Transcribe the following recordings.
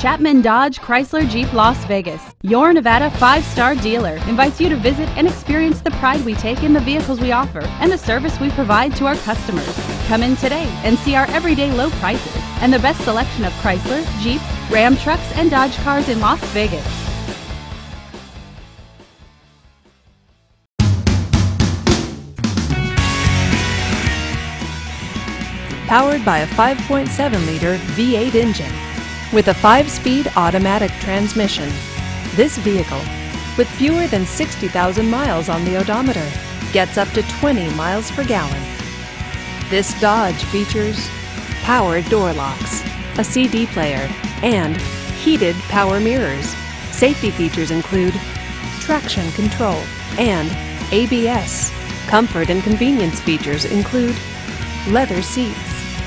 Chapman Dodge Chrysler Jeep Las Vegas, your Nevada five star dealer, invites you to visit and experience the pride we take in the vehicles we offer and the service we provide to our customers. Come in today and see our everyday low prices and the best selection of Chrysler, Jeep, Ram trucks, and Dodge cars in Las Vegas. Powered by a 5.7 liter V8 engine with a 5 speed automatic transmission. This vehicle, with fewer than 60,000 miles on the odometer, gets up to 20 miles per gallon. This Dodge features power door locks, a CD player, and heated power mirrors. Safety features include traction control and ABS. Comfort and convenience features include leather seats,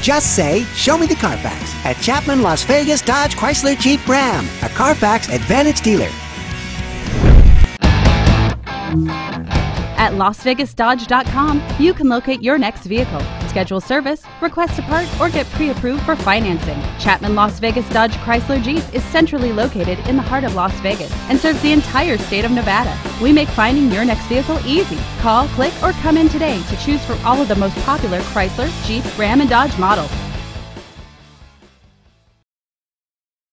Just say, Show me the Carfax at Chapman Las Vegas Dodge Chrysler Jeep Ram, a Carfax Advantage dealer. At LasVegasDodge.com, you can locate your next vehicle, schedule service, request a part, or get pre approved for financing. Chapman Las Vegas Dodge Chrysler Jeep is centrally located in the heart of Las Vegas and serves the entire state of Nevada. We make finding your next vehicle easy. Call, click, or come in today to choose from all of the most popular Chrysler, Jeep, Ram, and Dodge models.